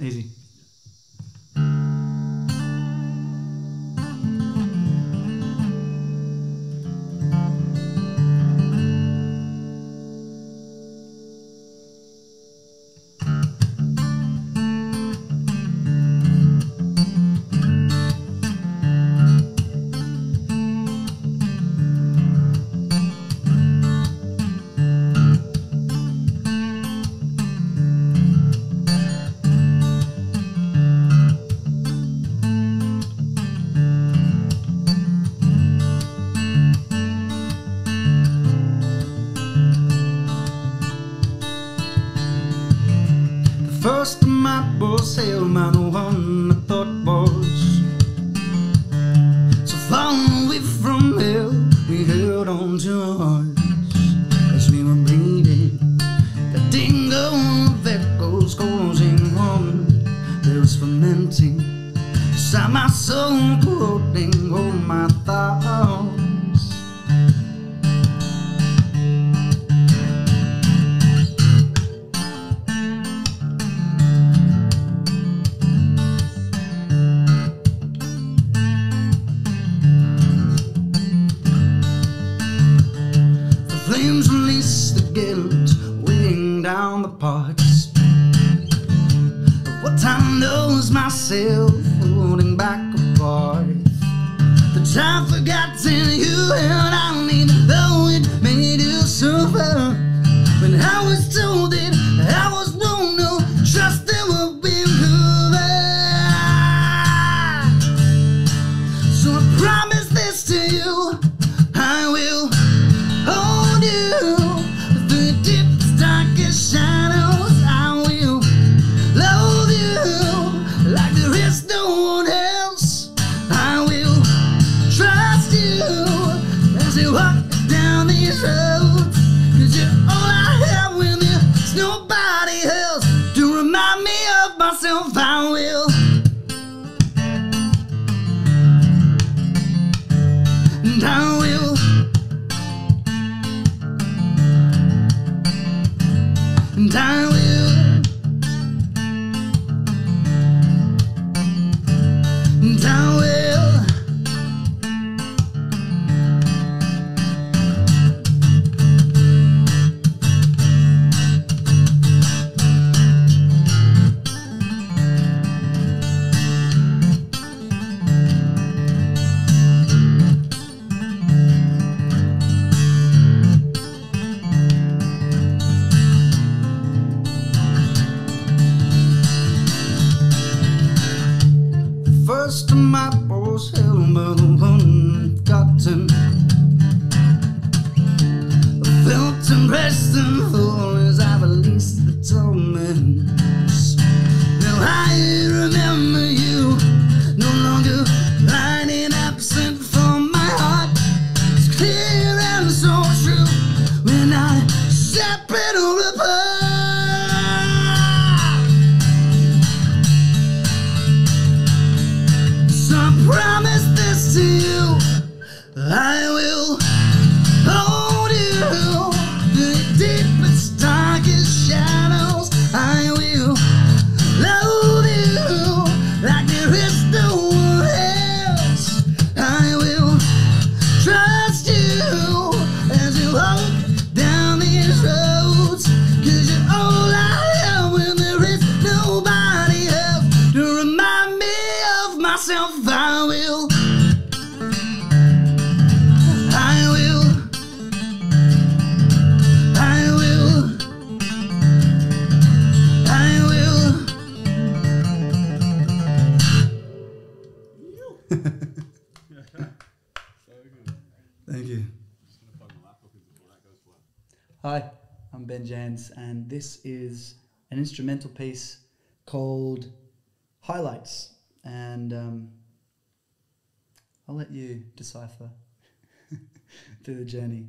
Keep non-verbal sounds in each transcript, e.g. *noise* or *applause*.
Easy. coração todo tengo matados. The flames release the guilt, weighing down the parts. What I know is myself. forgotten you and I. down these roads. Cause you're all I have when there's nobody else to remind me of myself. I will. And I will. And I will. *laughs* Thank you. Hi, I'm Ben Jansz, and this is an instrumental piece called Highlights. And um, I'll let you decipher *laughs* through the journey.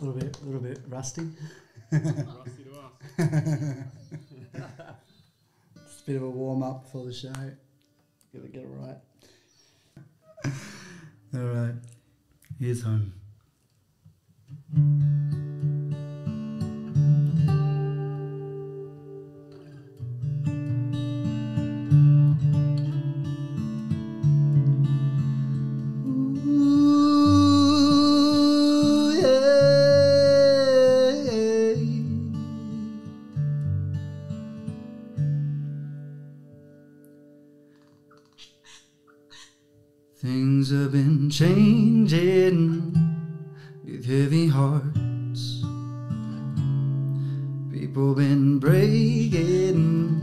A little bit, a little bit rusty. rusty to us. *laughs* it's a bit of a warm up for the show. Gotta get it right. All right. Here's home. changing with heavy hearts. People been breaking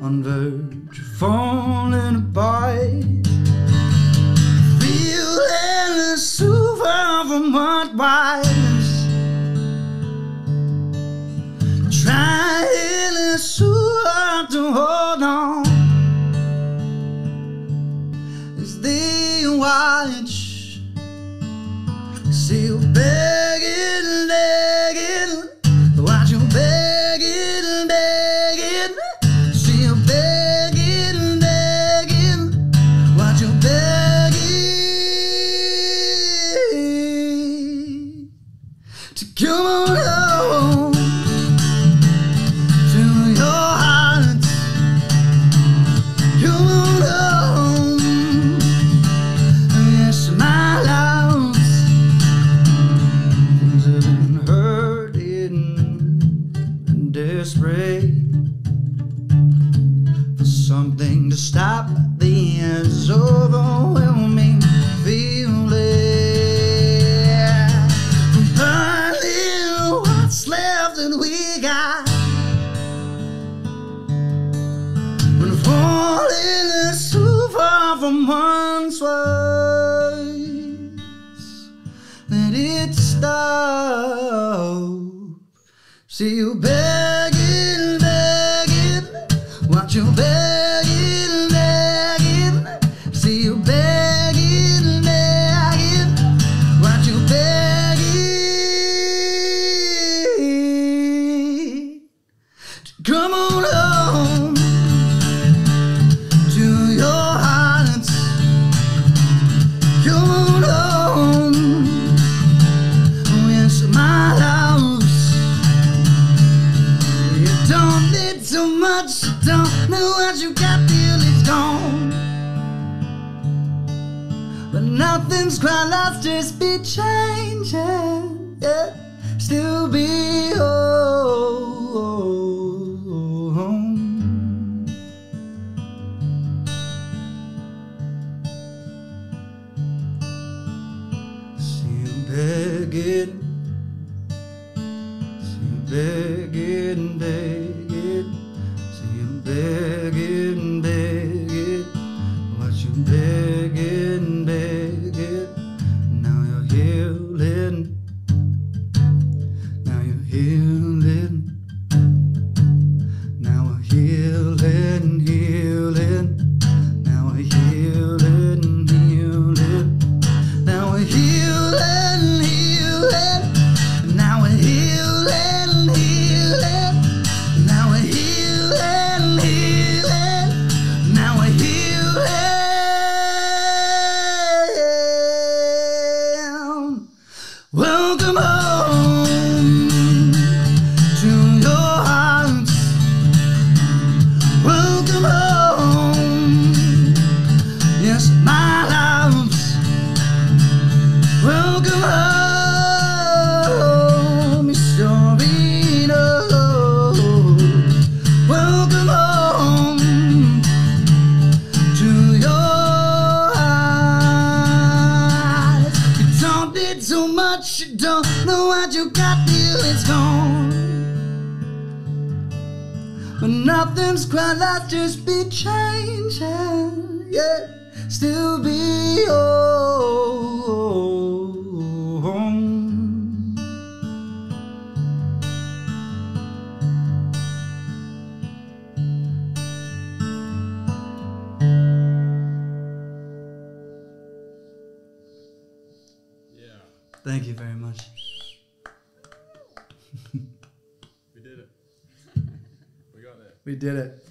on verge, falling apart. still be still be home. Yeah. Thank you very much. *laughs* we did it. *laughs* We got there. We did it.